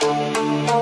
Música